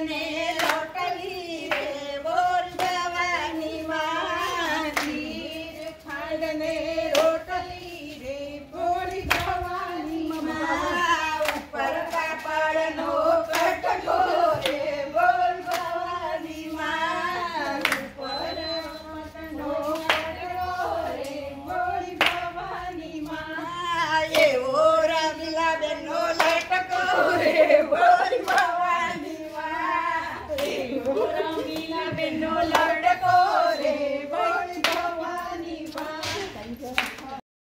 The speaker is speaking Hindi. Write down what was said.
Pero